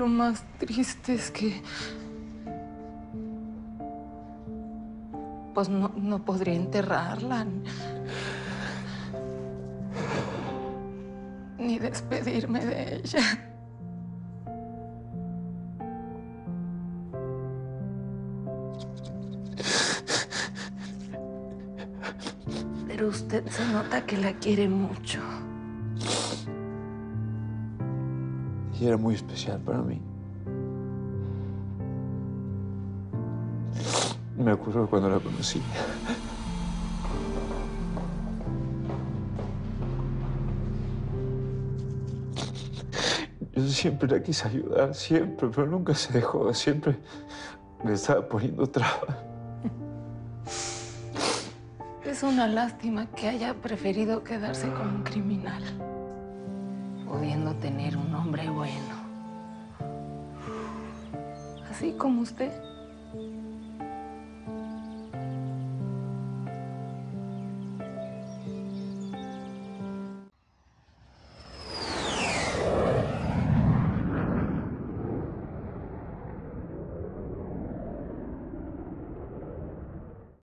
lo más triste es que... Pues no, no podría enterrarla. Ni despedirme de ella. Pero usted se nota que la quiere mucho. Y era muy especial para mí. Me acuerdo cuando la conocí. Yo siempre la quise ayudar, siempre, pero nunca se dejó. Siempre me estaba poniendo trabas. Es una lástima que haya preferido quedarse con un criminal, pudiendo tener un hombre bueno. Así como usted.